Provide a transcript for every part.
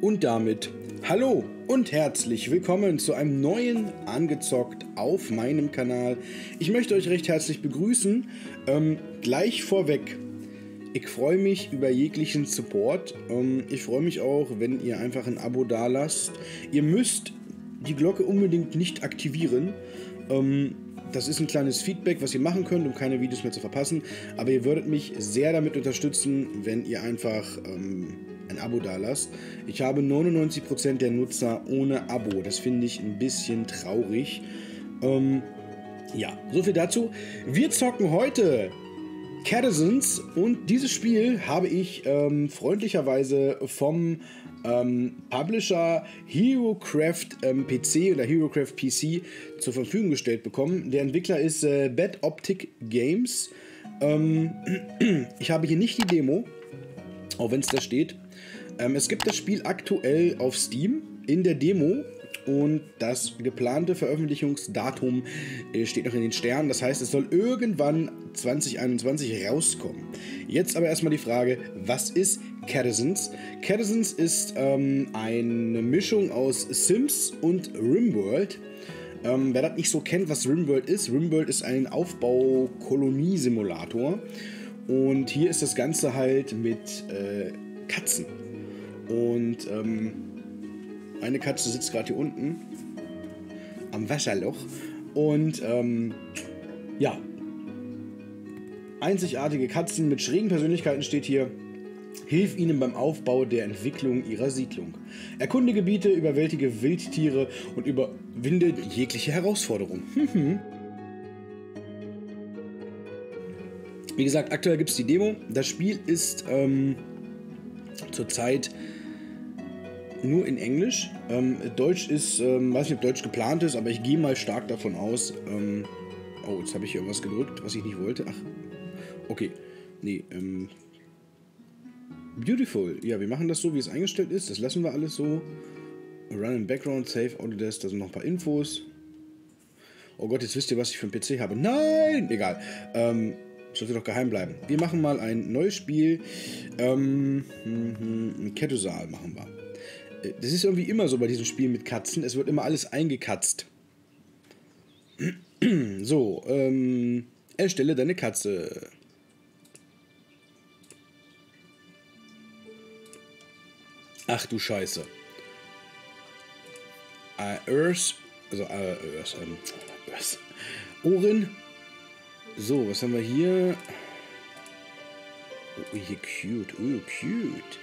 Und damit hallo und herzlich willkommen zu einem neuen Angezockt auf meinem Kanal. Ich möchte euch recht herzlich begrüßen. Ähm, gleich vorweg, ich freue mich über jeglichen Support. Ähm, ich freue mich auch, wenn ihr einfach ein Abo dalasst. Ihr müsst die Glocke unbedingt nicht aktivieren. Ähm, das ist ein kleines Feedback, was ihr machen könnt, um keine Videos mehr zu verpassen. Aber ihr würdet mich sehr damit unterstützen, wenn ihr einfach ähm, ein Abo dalasst. Ich habe 99% der Nutzer ohne Abo. Das finde ich ein bisschen traurig. Ja, so viel dazu. Wir zocken heute Cadizens und dieses Spiel habe ich ähm, freundlicherweise vom ähm, Publisher HeroCraft ähm, PC oder HeroCraft PC zur Verfügung gestellt bekommen. Der Entwickler ist äh, Bad Optic Games. Ähm, ich habe hier nicht die Demo, auch wenn es da steht. Ähm, es gibt das Spiel aktuell auf Steam in der Demo und das geplante Veröffentlichungsdatum äh, steht noch in den Sternen. Das heißt, es soll irgendwann 2021 rauskommen. Jetzt aber erstmal die Frage, was ist Cadizens? Cadizens ist ähm, eine Mischung aus Sims und Rimworld. Ähm, wer das nicht so kennt, was Rimworld ist, Rimworld ist ein Aufbau-Kolonie-Simulator. Und hier ist das Ganze halt mit äh, Katzen. Und ähm, eine Katze sitzt gerade hier unten am Wasserloch. Und ähm, ja, einzigartige Katzen mit schrägen Persönlichkeiten steht hier. Hilf ihnen beim Aufbau der Entwicklung ihrer Siedlung. Erkunde Gebiete, überwältige Wildtiere und überwinde jegliche Herausforderung. Wie gesagt, aktuell gibt es die Demo. Das Spiel ist ähm, zurzeit nur in Englisch. Ähm, Deutsch ist, ähm, weiß nicht, ob Deutsch geplant ist, aber ich gehe mal stark davon aus. Ähm, oh, jetzt habe ich hier irgendwas gedrückt, was ich nicht wollte. Ach, okay. Nee, ähm. Beautiful. Ja, wir machen das so, wie es eingestellt ist. Das lassen wir alles so. Run in Background, Save, Autodesk, da sind noch ein paar Infos. Oh Gott, jetzt wisst ihr, was ich für einen PC habe. Nein! Egal. Ähm, sollte doch geheim bleiben. Wir machen mal ein neues Spiel. Ähm, hm, hm, ein Kettosal machen wir. Das ist irgendwie immer so bei diesen Spielen mit Katzen. Es wird immer alles eingekatzt. So, ähm, erstelle deine Katze. Ach du Scheiße. Earth, also Earth, ähm, Earth. Ohren. So, was haben wir hier? Oh, hier cute. Oh, cute.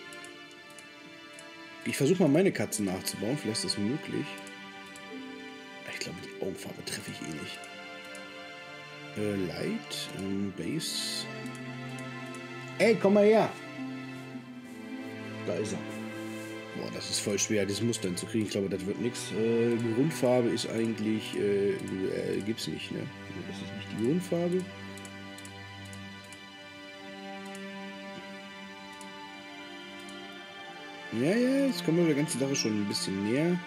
Ich versuche mal meine Katzen nachzubauen. Vielleicht ist das möglich. Ich glaube, die Augenfarbe treffe ich eh nicht. Äh, Light, ähm, Base. Ey, komm mal her! Da ist er. Boah, das ist voll schwer, dieses Muster hinzukriegen. Ich glaube, das wird nichts. Äh, Grundfarbe ist eigentlich. Äh, äh, gibt's nicht, ne? Das ist nicht die Grundfarbe. Ja, ja, jetzt kommen wir der ganzen Sache schon ein bisschen näher.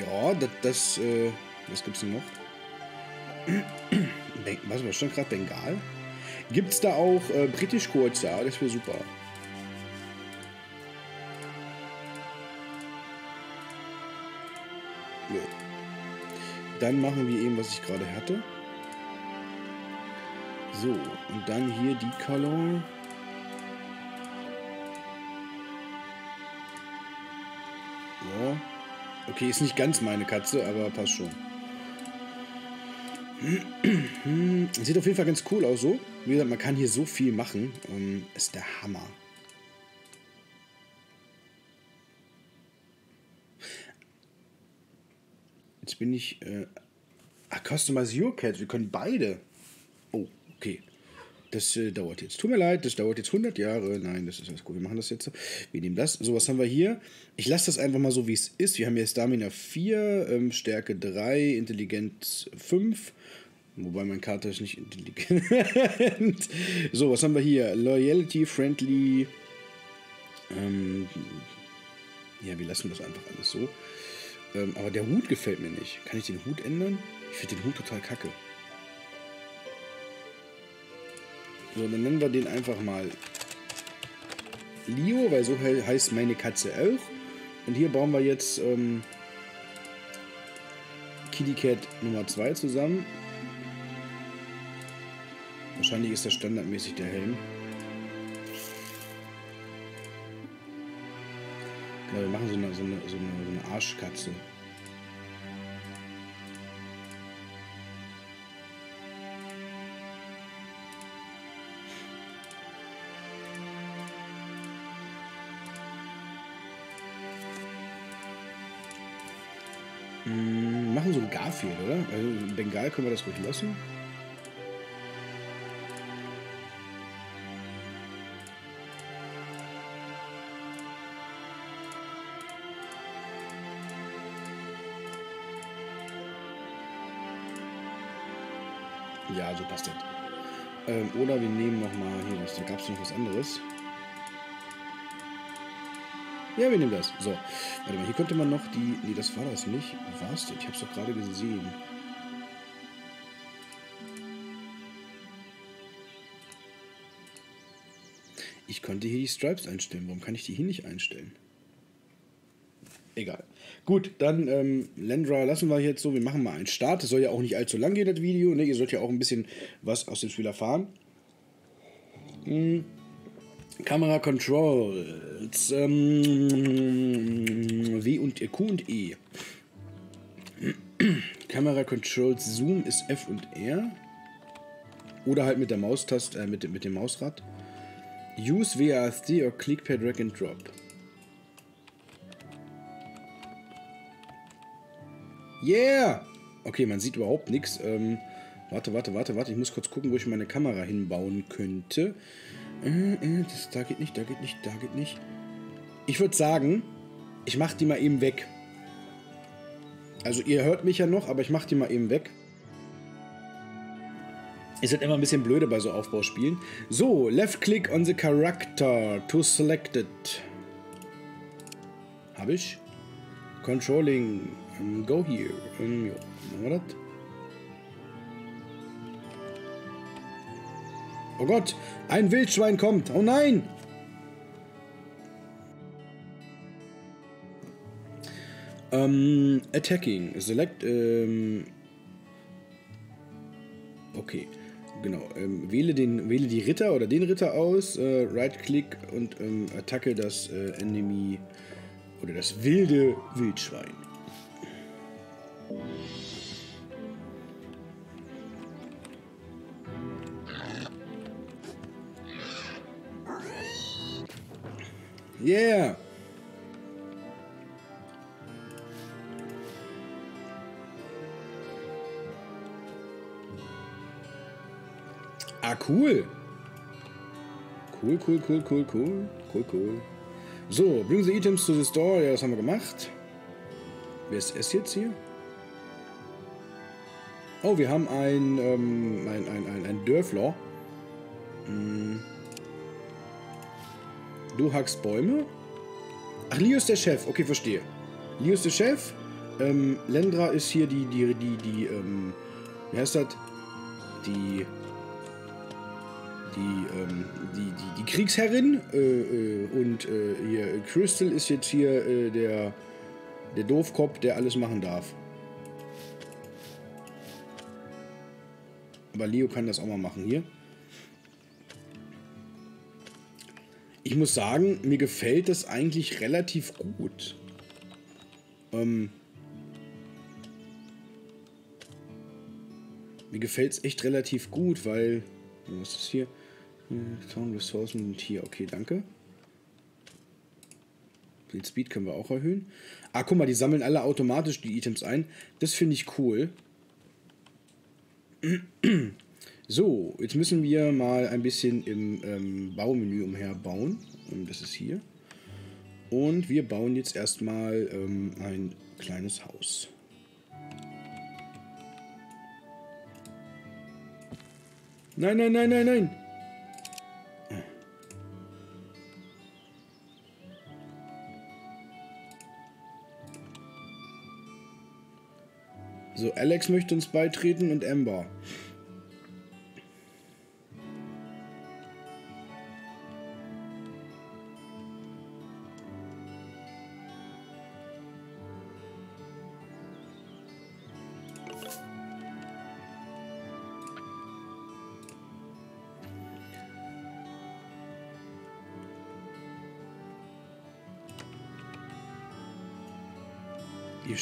Ja, das, das, äh, was gibt's denn noch? Was war schon gerade Bengal? Gibt's da auch äh, britisch kurz? Ja, das wäre super. Nö. Dann machen wir eben, was ich gerade hatte. So, und dann hier die Color. Ja. Okay, ist nicht ganz meine Katze, aber passt schon. Sieht auf jeden Fall ganz cool aus so. Wie gesagt, man kann hier so viel machen. Ähm, ist der Hammer. Jetzt bin ich... Äh, ach, Customize Your Cat. Wir können beide. Oh, okay. Das äh, dauert jetzt. Tut mir leid, das dauert jetzt 100 Jahre. Nein, das ist alles gut. Wir machen das jetzt so. Wir nehmen das. So, was haben wir hier? Ich lasse das einfach mal so, wie es ist. Wir haben hier Stamina 4, ähm, Stärke 3, Intelligenz 5. Wobei mein Kater ist nicht intelligent. so, was haben wir hier? Loyalty, Friendly. Ähm, Ja, wir lassen das einfach alles so. Ähm, aber der Hut gefällt mir nicht. Kann ich den Hut ändern? Ich finde den Hut total kacke. So, dann nennen wir den einfach mal Leo, weil so he heißt meine Katze auch. Und hier bauen wir jetzt ähm, Kitty Cat Nummer 2 zusammen. Wahrscheinlich ist das standardmäßig der Helm. Genau, wir machen so eine, so eine, so eine, so eine Arschkatze. Garfield, oder? Also Bengal können wir das ruhig lassen. Ja, so passt das. Ähm, oder wir nehmen noch mal hier, was, da gab es noch was anderes. Ja, wir nehmen das. So, warte mal, hier könnte man noch die... Nee, das war das nicht. War es das? Ich habe es doch gerade gesehen. Ich konnte hier die Stripes einstellen. Warum kann ich die hier nicht einstellen? Egal. Gut, dann ähm, Lendra lassen wir jetzt so. Wir machen mal einen Start. Das soll ja auch nicht allzu lang gehen, das Video. Ne? Ihr sollt ja auch ein bisschen was aus dem Spiel erfahren. Hm. Kamera Controls. Ähm, w und Q und E. Kamera Controls Zoom ist F und R. Oder halt mit der Maustaste, äh, mit, mit dem Mausrad. Use WASD or Click per Drag and Drop. Yeah! Okay, man sieht überhaupt nichts. Ähm, warte, warte, warte, warte. Ich muss kurz gucken, wo ich meine Kamera hinbauen könnte. Äh, äh, das, da geht nicht, da geht nicht, da geht nicht. Ich würde sagen, ich mache die mal eben weg. Also ihr hört mich ja noch, aber ich mache die mal eben weg. Ist halt immer ein bisschen blöde bei so Aufbauspielen. So, left click on the character to select it. Habe ich? Controlling. Go here. Um, ja, machen wir das? Oh Gott, ein Wildschwein kommt. Oh nein! Ähm, attacking. Select. Ähm, okay, genau. Ähm, wähle, den, wähle die Ritter oder den Ritter aus. Äh, Right-Click und ähm, attacke das äh, Enemy oder das wilde Wildschwein. Yeah! Ah, cool. Cool, cool, cool, cool, cool. Cool, cool. So, bring the items to the store. Ja, das haben wir gemacht. Wer ist es jetzt hier? Oh, wir haben ein, ähm, ein, ein, ein, ein Dörfler. Hm. Du hackst Bäume? Ach, Leo ist der Chef. Okay, verstehe. Leo ist der Chef. Ähm, Lendra ist hier die, die, die, die, ähm, wie heißt das? Die, die, ähm, die, die, die Kriegsherrin. Äh, äh, und äh, hier, Crystal ist jetzt hier äh, der, der Doofkopf, der alles machen darf. Aber Leo kann das auch mal machen hier. Ich muss sagen, mir gefällt das eigentlich relativ gut. Ähm, mir gefällt es echt relativ gut, weil... Was ist hier? Town Ressourcen hier. Okay, danke. Den Speed können wir auch erhöhen. Ah, guck mal, die sammeln alle automatisch die Items ein. Das finde ich cool. So, jetzt müssen wir mal ein bisschen im ähm, Baumenü umherbauen. Und das ist hier. Und wir bauen jetzt erstmal ähm, ein kleines Haus. Nein, nein, nein, nein, nein! So, Alex möchte uns beitreten und Amber.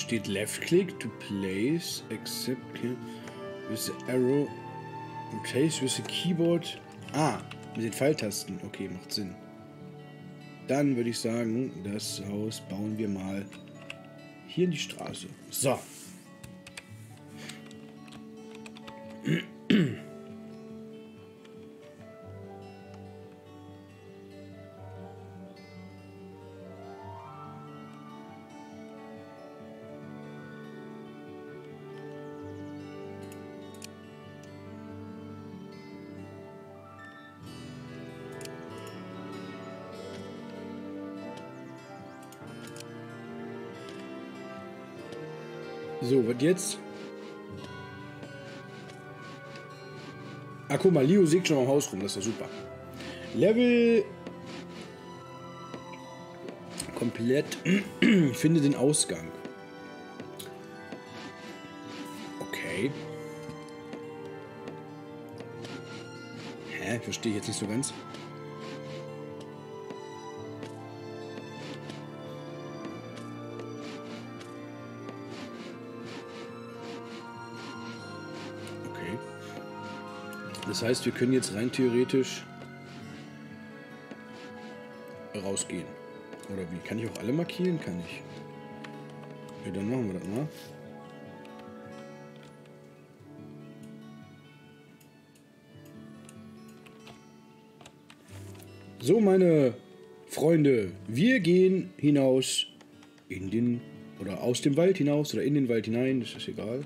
Steht Left Click to place, except with the arrow, replace with the keyboard. Ah, mit den Pfeiltasten. Okay, macht Sinn. Dann würde ich sagen, das Haus bauen wir mal hier in die Straße. So. Jetzt? Ah, guck mal, Leo sägt schon am Haus rum, das ist doch super. Level komplett. Finde den Ausgang. Okay. Hä? Verstehe ich jetzt nicht so ganz. Das heißt, wir können jetzt rein theoretisch rausgehen. Oder wie? Kann ich auch alle markieren? Kann ich. Ja, dann machen wir das mal. So, meine Freunde, wir gehen hinaus in den oder aus dem Wald hinaus oder in den Wald hinein, das ist egal.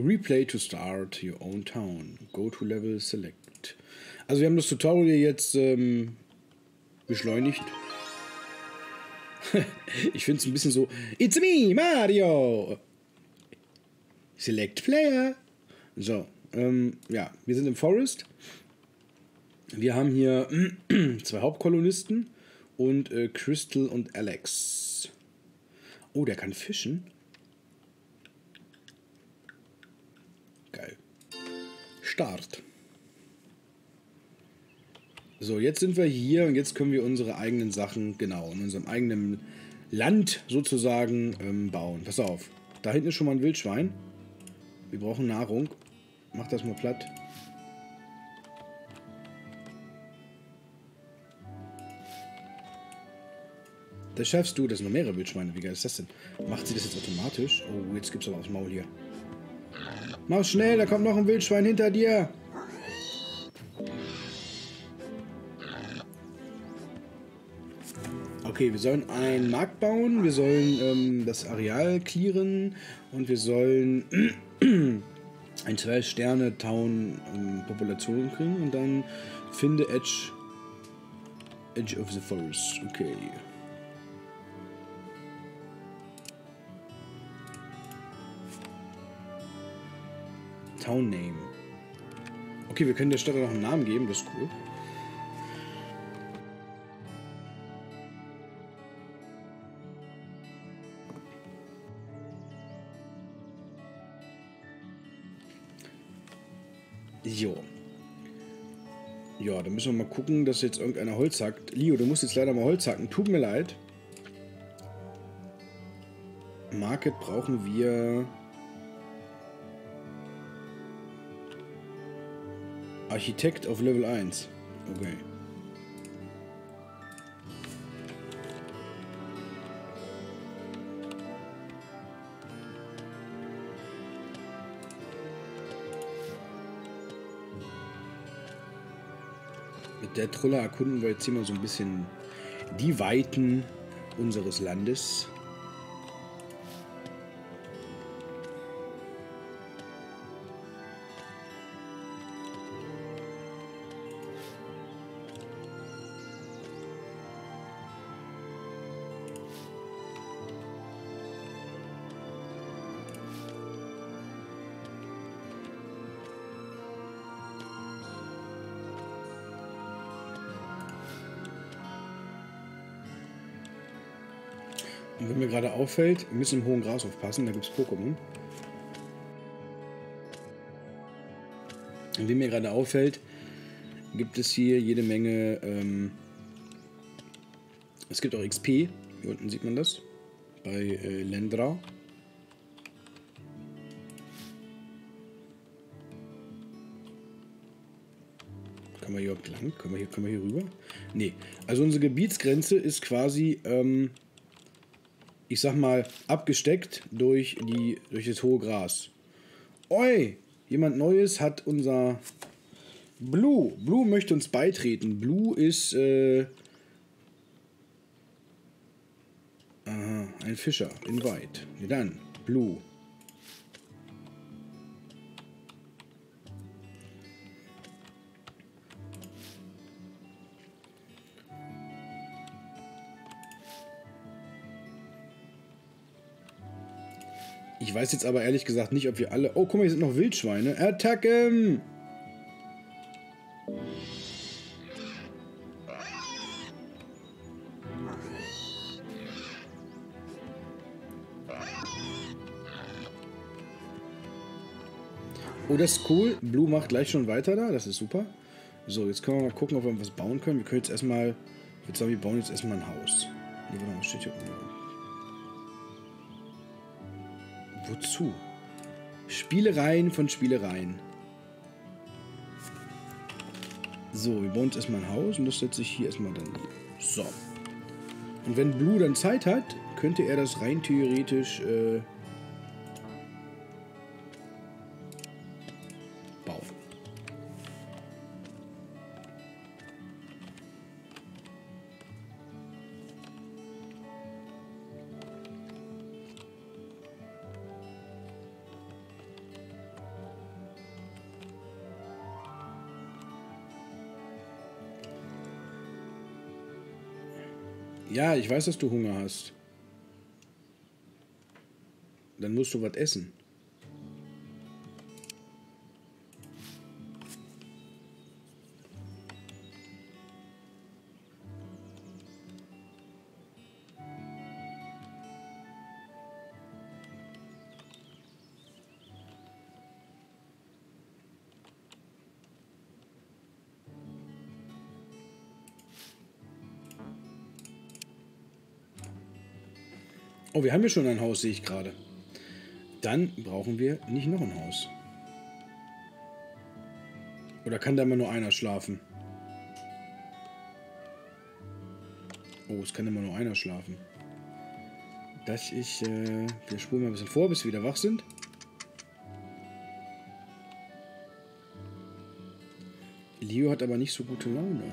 Replay to start your own town. Go to level select. Also wir haben das Tutorial jetzt ähm, beschleunigt. ich finde es ein bisschen so. It's me, Mario! Select Player. So, ähm, ja, wir sind im Forest. Wir haben hier zwei Hauptkolonisten und äh, Crystal und Alex. Oh, der kann fischen. Geil. Start. So, jetzt sind wir hier und jetzt können wir unsere eigenen Sachen, genau, in unserem eigenen Land sozusagen ähm, bauen. Pass auf, da hinten ist schon mal ein Wildschwein. Wir brauchen Nahrung. Mach das mal platt. Das schaffst du, das sind noch mehrere Wildschweine. Wie geil ist das denn? Macht sie das jetzt automatisch? Oh, jetzt gibt's aber aufs Maul hier. Mach schnell, da kommt noch ein Wildschwein hinter dir. Okay, wir sollen einen Markt bauen, wir sollen ähm, das Areal clearen und wir sollen ein zwei Sterne Town ähm, kriegen und dann finde Edge Edge of the Forest. Okay. Town Name. Okay, wir können der Stadt noch einen Namen geben, das ist cool. Jo. Ja, dann müssen wir mal gucken, dass jetzt irgendeiner Holz hackt. Leo, du musst jetzt leider mal Holz hacken. Tut mir leid. Market brauchen wir... Architekt auf Level 1. Okay. Mit der Trulle erkunden wir jetzt hier mal so ein bisschen die Weiten unseres Landes. Wenn mir gerade auffällt, wir müssen im hohen Gras aufpassen, da gibt es Pokémon. Und wie mir gerade auffällt, gibt es hier jede Menge. Ähm, es gibt auch XP. Hier unten sieht man das. Bei äh, Lendra. Kann man hier lang? Können wir hier, können wir hier rüber? Nee. Also unsere Gebietsgrenze ist quasi, ähm, ich sag mal, abgesteckt durch, die, durch das hohe Gras. Oi! Jemand Neues hat unser Blue. Blue möchte uns beitreten. Blue ist äh, aha, ein Fischer in Weit. Nee, dann Blue. Weiß jetzt aber ehrlich gesagt nicht, ob wir alle... Oh, guck mal, hier sind noch Wildschweine. Attacken! Oh, das ist cool. Blue macht gleich schon weiter da. Das ist super. So, jetzt können wir mal gucken, ob wir was bauen können. Wir können jetzt erstmal... Ich würde sagen, wir bauen jetzt erstmal ein Haus. Nee, warte mal, steht hier Wozu? Spielereien von Spielereien. So, wir bauen jetzt erstmal ein Haus und das setze ich hier erstmal dann. So. Und wenn Blue dann Zeit hat, könnte er das rein theoretisch äh, Ja, ich weiß, dass du Hunger hast. Dann musst du was essen. Oh, wir haben ja schon ein Haus, sehe ich gerade. Dann brauchen wir nicht noch ein Haus. Oder kann da immer nur einer schlafen? Oh, es kann immer nur einer schlafen. Dass ich, äh, wir spulen mal ein bisschen vor, bis wir wieder wach sind. Leo hat aber nicht so gute Laune.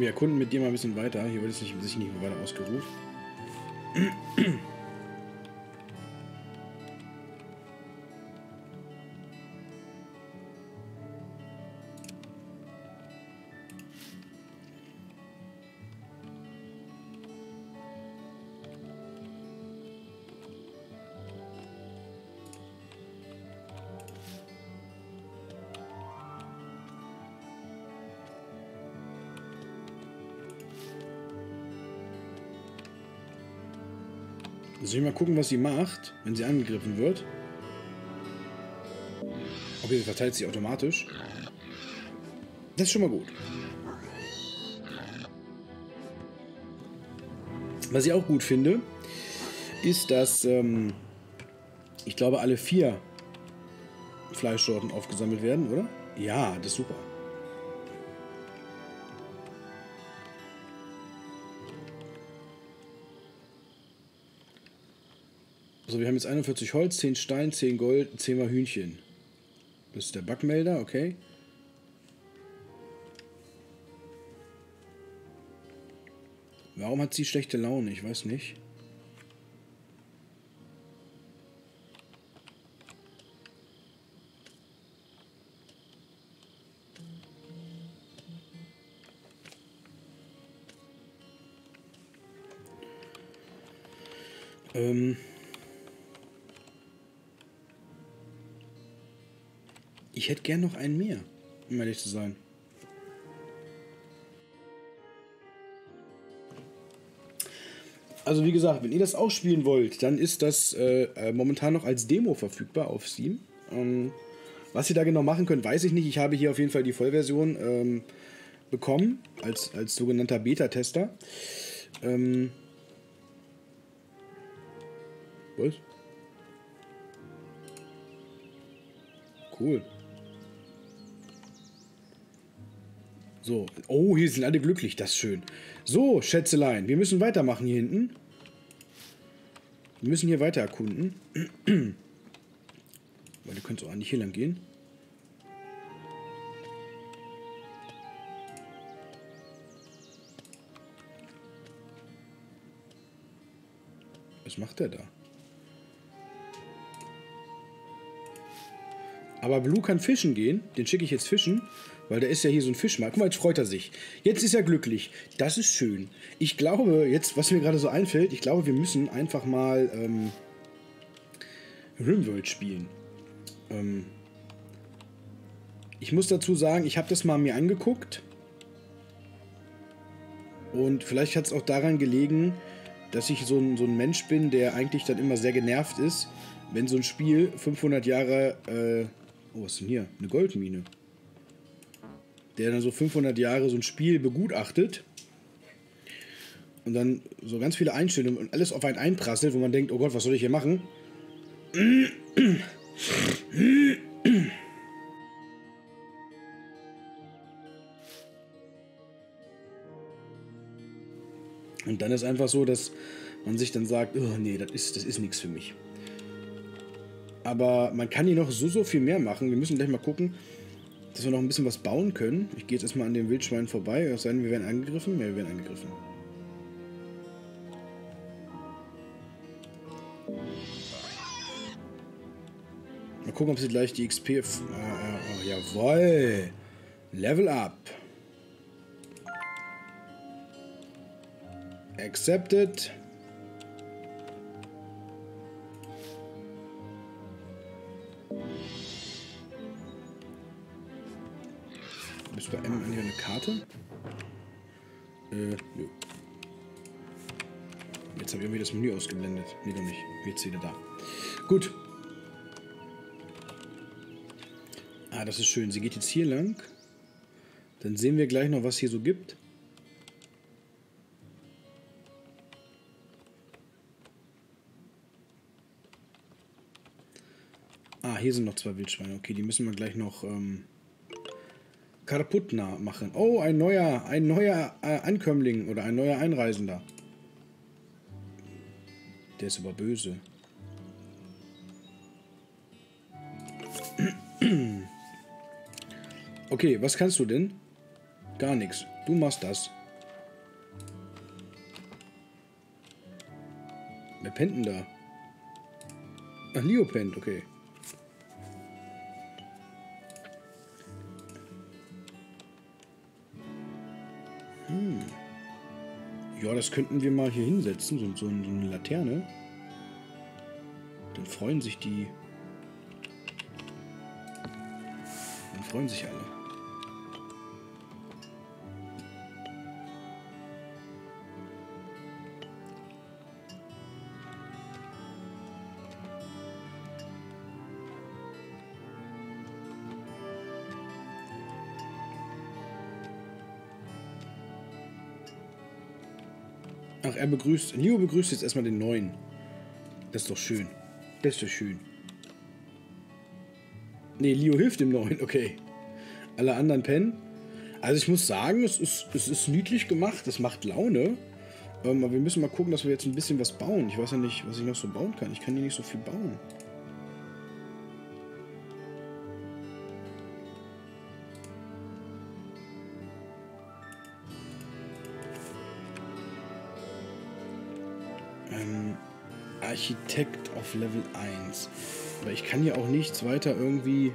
Wir erkunden mit dir mal ein bisschen weiter. Hier wird es nicht, sich nicht weiter ausgeruht. Soll ich mal gucken, was sie macht, wenn sie angegriffen wird? Okay, sie verteilt sich automatisch. Das ist schon mal gut. Was ich auch gut finde, ist, dass ähm, ich glaube, alle vier Fleischsorten aufgesammelt werden, oder? Ja, das ist super. Also wir haben jetzt 41 Holz, 10 Stein, 10 Gold, 10 mal Hühnchen. Das ist der Backmelder, okay. Warum hat sie schlechte Laune? Ich weiß nicht. Ähm... ich hätte gern noch einen mehr, um ehrlich zu sein. Also wie gesagt, wenn ihr das auch spielen wollt, dann ist das äh, äh, momentan noch als Demo verfügbar auf Steam. Ähm, was ihr da genau machen könnt, weiß ich nicht. Ich habe hier auf jeden Fall die Vollversion ähm, bekommen als, als sogenannter Beta-Tester. Ähm, was? Cool. So. Oh, hier sind alle glücklich. Das ist schön. So, Schätzelein. Wir müssen weitermachen hier hinten. Wir müssen hier weiter erkunden. Weil ihr könnt auch eigentlich hier lang gehen. Was macht der da? Aber Blue kann fischen gehen. Den schicke ich jetzt fischen. Weil da ist ja hier so ein Fischmarkt. Guck mal, jetzt freut er sich. Jetzt ist er glücklich. Das ist schön. Ich glaube, jetzt, was mir gerade so einfällt, ich glaube, wir müssen einfach mal ähm, Rimworld spielen. Ähm, ich muss dazu sagen, ich habe das mal mir angeguckt. Und vielleicht hat es auch daran gelegen, dass ich so ein, so ein Mensch bin, der eigentlich dann immer sehr genervt ist, wenn so ein Spiel 500 Jahre... Äh, oh, was ist denn hier? Eine Goldmine der dann so 500 Jahre so ein Spiel begutachtet und dann so ganz viele Einstellungen und alles auf einen einprasselt, wo man denkt, oh Gott, was soll ich hier machen? Und dann ist einfach so, dass man sich dann sagt, oh nee, das ist, das ist nichts für mich. Aber man kann hier noch so, so viel mehr machen. Wir müssen gleich mal gucken dass wir noch ein bisschen was bauen können. Ich gehe jetzt erstmal an dem Wildschwein vorbei, es sei denn, wir werden angegriffen. Ja, wir werden angegriffen. Mal gucken, ob sie gleich die XP... Äh, oh, jawoll! Level up! Accepted. Karte? Äh, nö. Jetzt habe ich irgendwie das Menü ausgeblendet. Nee, doch nicht. Jetzt wieder da. Gut. Ah, das ist schön. Sie geht jetzt hier lang. Dann sehen wir gleich noch, was hier so gibt. Ah, hier sind noch zwei Wildschweine. Okay, die müssen wir gleich noch ähm, Karputna machen. Oh, ein neuer, ein neuer äh, Ankömmling oder ein neuer Einreisender. Der ist aber böse. Okay, was kannst du denn? Gar nichts. Du machst das. Wer pennt denn da? Ach, Leo pennt, okay. Ja, das könnten wir mal hier hinsetzen, so, so, eine Laterne. Dann freuen sich die... Dann freuen sich alle. Ach, er begrüßt. Leo begrüßt jetzt erstmal den neuen. Das ist doch schön. Das ist doch schön. Ne, Leo hilft dem neuen, okay. Alle anderen pennen. Also ich muss sagen, es ist, es ist niedlich gemacht, es macht Laune. Ähm, aber wir müssen mal gucken, dass wir jetzt ein bisschen was bauen. Ich weiß ja nicht, was ich noch so bauen kann. Ich kann hier nicht so viel bauen. Architekt auf Level 1. Aber ich kann hier auch nichts weiter irgendwie...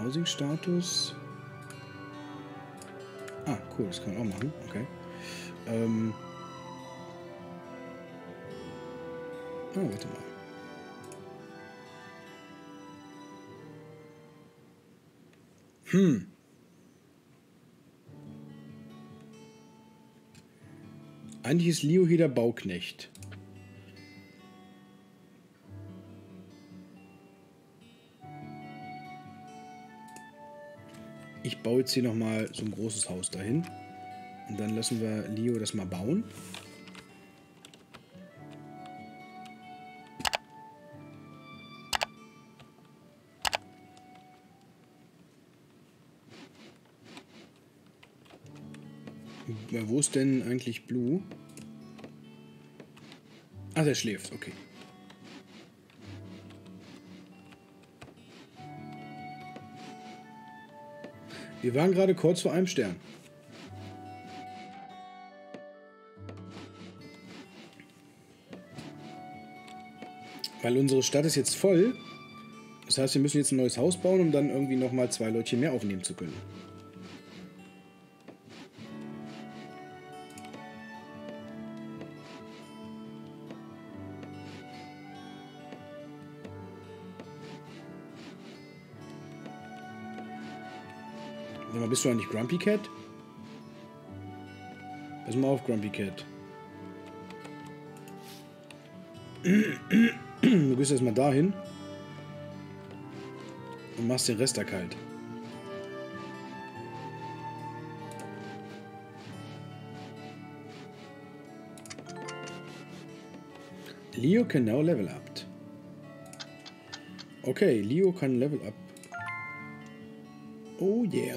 Housing-Status? Ah, cool, das kann man auch machen. Okay. Ähm Oh, warte mal. Hm. Eigentlich ist Leo hier der Bauknecht. Ich baue jetzt hier nochmal so ein großes Haus dahin. Und dann lassen wir Leo das mal bauen. Wo ist denn eigentlich Blue? Ah, der schläft, okay. Wir waren gerade kurz vor einem Stern. Weil unsere Stadt ist jetzt voll. Das heißt, wir müssen jetzt ein neues Haus bauen, um dann irgendwie nochmal zwei Leute mehr aufnehmen zu können. Sag mal, bist du eigentlich Grumpy Cat? Pass mal auf, Grumpy Cat. Du gehst erstmal dahin und machst den Rest da kalt. Leo can now level up. Okay, Leo kann level up. Oh yeah.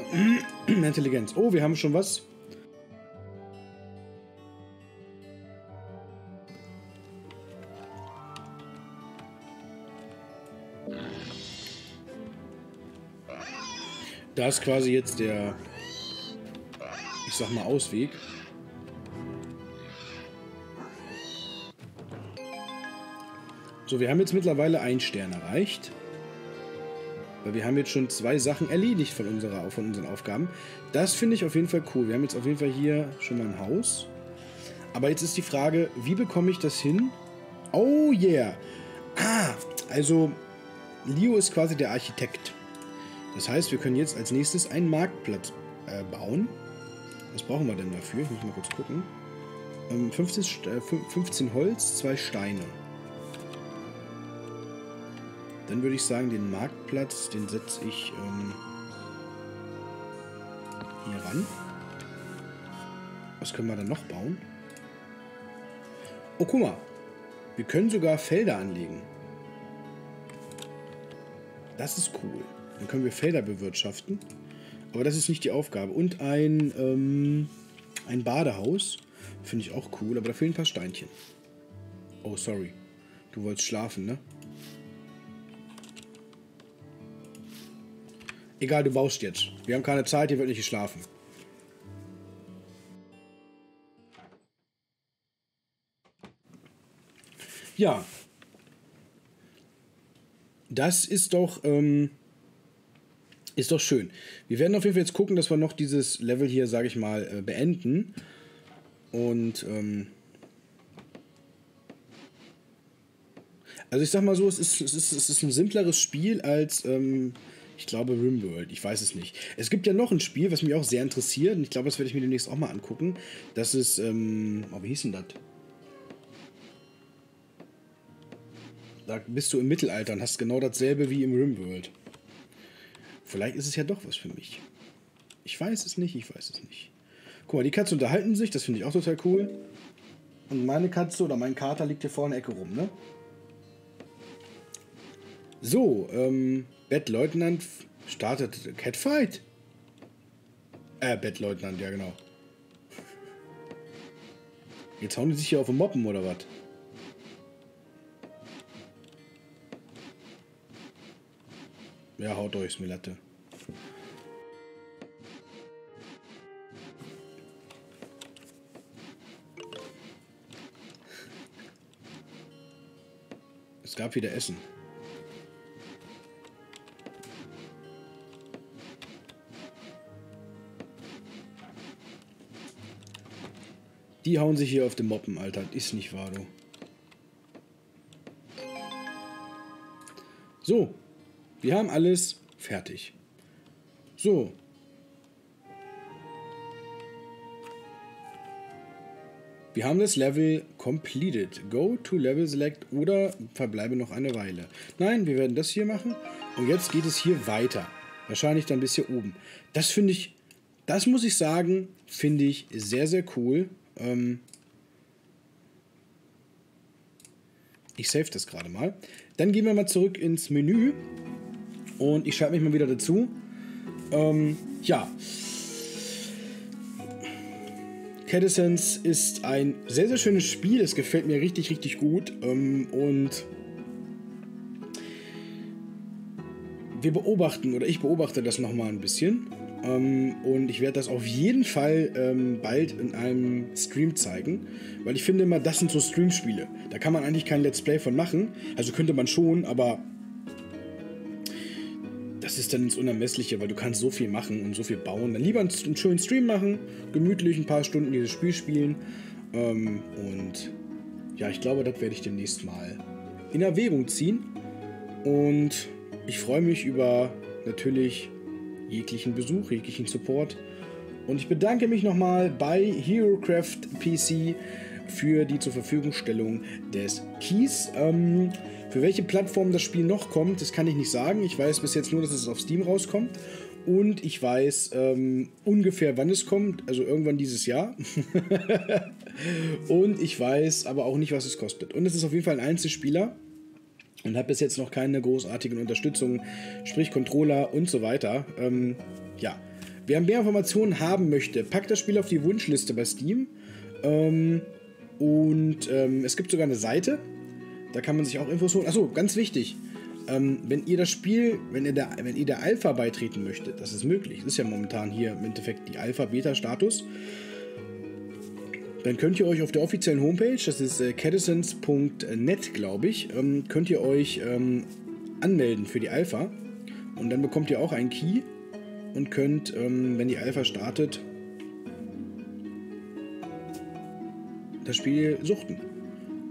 Intelligenz. Oh, wir haben schon was. Da ist quasi jetzt der, ich sag mal, Ausweg. So, wir haben jetzt mittlerweile einen Stern erreicht. Weil wir haben jetzt schon zwei Sachen erledigt von, unserer, von unseren Aufgaben. Das finde ich auf jeden Fall cool. Wir haben jetzt auf jeden Fall hier schon mal ein Haus. Aber jetzt ist die Frage, wie bekomme ich das hin? Oh yeah. Ah, also Leo ist quasi der Architekt. Das heißt, wir können jetzt als nächstes einen Marktplatz äh, bauen. Was brauchen wir denn dafür? Ich muss mal kurz gucken. Ähm, 15, äh, 15 Holz, zwei Steine. Dann würde ich sagen, den Marktplatz, den setze ich ähm, hier ran. Was können wir dann noch bauen? Oh, guck mal. Wir können sogar Felder anlegen. Das ist cool. Dann können wir Felder bewirtschaften. Aber das ist nicht die Aufgabe. Und ein, ähm, ein Badehaus. Finde ich auch cool, aber da fehlen ein paar Steinchen. Oh, sorry. Du wolltest schlafen, ne? Egal, du baust jetzt. Wir haben keine Zeit, hier wird nicht geschlafen. Ja. Das ist doch, ähm, ist doch schön. Wir werden auf jeden Fall jetzt gucken, dass wir noch dieses Level hier, sage ich mal, äh, beenden. Und, ähm, also ich sag mal so, es ist, es ist, es ist ein simpleres Spiel als, ähm, ich glaube Rimworld, ich weiß es nicht. Es gibt ja noch ein Spiel, was mich auch sehr interessiert und ich glaube, das werde ich mir demnächst auch mal angucken. Das ist, ähm, oh, wie hieß denn das? Da bist du im Mittelalter und hast genau dasselbe wie im Rimworld. Vielleicht ist es ja doch was für mich. Ich weiß es nicht, ich weiß es nicht. Guck mal, die Katzen unterhalten sich, das finde ich auch total cool. Und meine Katze oder mein Kater liegt hier vorne in der Ecke rum, ne? So, ähm, Bettleutnant startet Catfight. Äh, Bettleutnant, ja genau. Jetzt hauen die sich hier auf den Moppen oder was? Ja, haut euch, Smilette. Es gab wieder Essen. Die hauen sich hier auf den Moppen, Alter. Ist nicht wahr, du. So, wir haben alles fertig. So. Wir haben das Level completed. Go to Level Select oder verbleibe noch eine Weile. Nein, wir werden das hier machen. Und jetzt geht es hier weiter. Wahrscheinlich dann bis hier oben. Das finde ich, das muss ich sagen, finde ich sehr, sehr cool. Ähm ich save das gerade mal. Dann gehen wir mal zurück ins Menü. Und ich schalte mich mal wieder dazu. Ähm, ja. Cadessence ist ein sehr, sehr schönes Spiel. Es gefällt mir richtig, richtig gut. Ähm, und wir beobachten, oder ich beobachte das nochmal ein bisschen. Ähm, und ich werde das auf jeden Fall ähm, bald in einem Stream zeigen. Weil ich finde immer, das sind so Stream-Spiele. Da kann man eigentlich kein Let's Play von machen. Also könnte man schon, aber das ist dann ins Unermessliche, weil du kannst so viel machen und so viel bauen. Dann lieber einen, schönen Stream machen, gemütlich ein paar Stunden dieses Spiel spielen. Ähm, und ja, ich glaube, das werde ich demnächst mal in Erwägung ziehen. Und ich freue mich über natürlich jeglichen Besuch, jeglichen Support. Und ich bedanke mich nochmal bei HeroCraft PC für die zur Verfügungstellung des Keys. Ähm, für welche Plattform das Spiel noch kommt, das kann ich nicht sagen. Ich weiß bis jetzt nur, dass es auf Steam rauskommt. Und ich weiß ähm, ungefähr, wann es kommt, also irgendwann dieses Jahr. und ich weiß aber auch nicht, was es kostet. Und es ist auf jeden Fall ein Einzelspieler und habe bis jetzt noch keine großartigen Unterstützung, sprich Controller und so weiter. Ähm, ja, wer mehr Informationen haben möchte, packt das Spiel auf die Wunschliste bei Steam. Ähm, und ähm, es gibt sogar eine Seite, da kann man sich auch Infos holen. Achso, ganz wichtig. Ähm, wenn ihr das Spiel, wenn ihr, der, wenn ihr der Alpha beitreten möchtet, das ist möglich. Das ist ja momentan hier im Endeffekt die Alpha-Beta-Status dann könnt ihr euch auf der offiziellen Homepage, das ist äh, glaube ich, ähm, könnt ihr euch ähm, anmelden für die Alpha. Und dann bekommt ihr auch einen Key und könnt, ähm, wenn die Alpha startet, das Spiel suchten.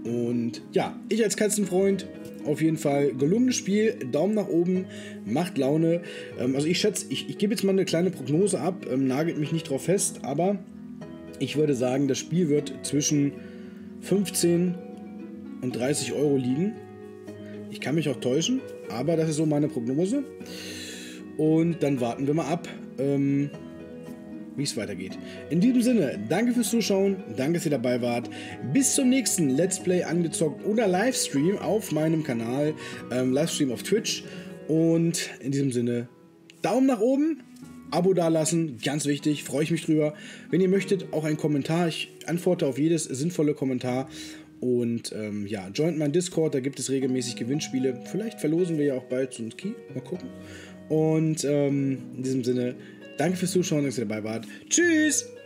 Und ja, ich als Katzenfreund auf jeden Fall gelungenes Spiel, Daumen nach oben, macht Laune. Ähm, also ich schätze, ich, ich gebe jetzt mal eine kleine Prognose ab, ähm, nagelt mich nicht drauf fest, aber ich würde sagen, das Spiel wird zwischen 15 und 30 Euro liegen. Ich kann mich auch täuschen, aber das ist so meine Prognose. Und dann warten wir mal ab, ähm, wie es weitergeht. In diesem Sinne, danke fürs Zuschauen, danke, dass ihr dabei wart. Bis zum nächsten Let's Play angezockt oder Livestream auf meinem Kanal, ähm, Livestream auf Twitch. Und in diesem Sinne, Daumen nach oben, Abo dalassen, ganz wichtig, freue ich mich drüber. Wenn ihr möchtet, auch ein Kommentar. Ich antworte auf jedes sinnvolle Kommentar. Und ähm, ja, joint mein Discord, da gibt es regelmäßig Gewinnspiele. Vielleicht verlosen wir ja auch bald so ein Key. Mal gucken. Und ähm, in diesem Sinne, danke fürs Zuschauen, dass ihr dabei wart. Tschüss!